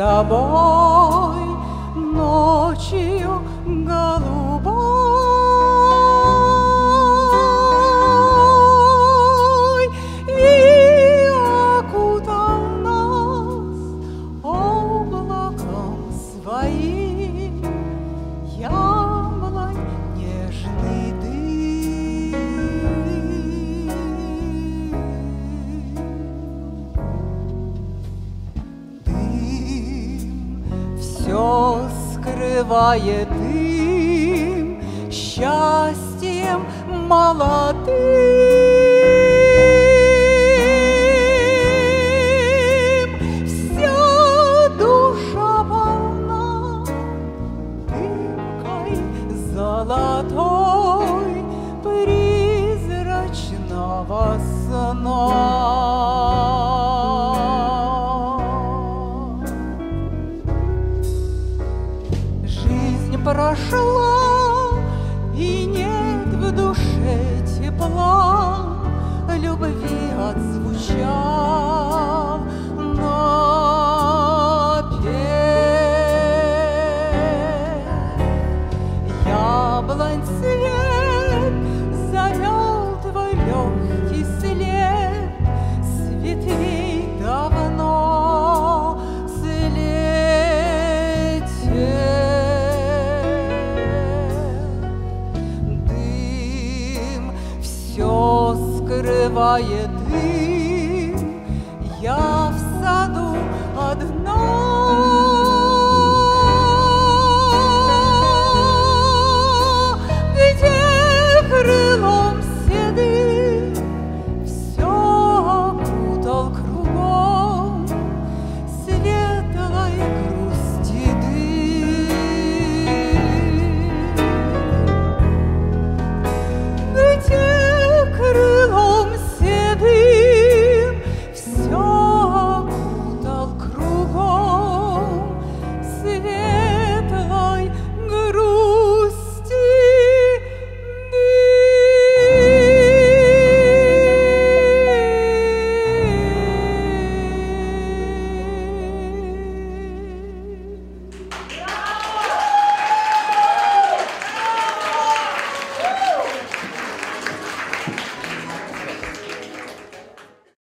тобой ночью голубой Дым все скрывает дым счастьем молодым. Вся душа полна дымкой золотой Прошла, и нет в душе тепла, Любви отзвучал напев. Яблонь цвет Greva je ti